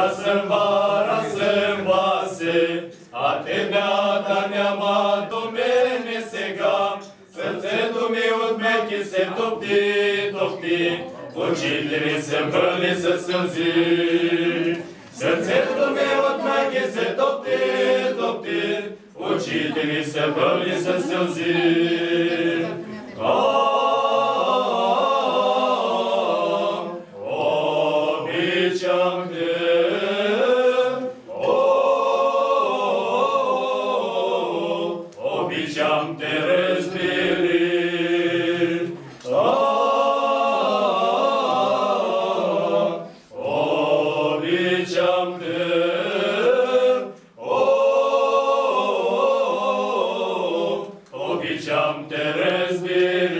Lasă-mi va, lasă-mi vase, a te beata neama domene sega, Srce dumi odmeki se topti, topti, Učitelji se brli se srzi. Srce dumi odmeki se topti, topti, Učitelji se brli se srzi. Oh! oh, in. običam te razbili. Običam te, običam te razbili.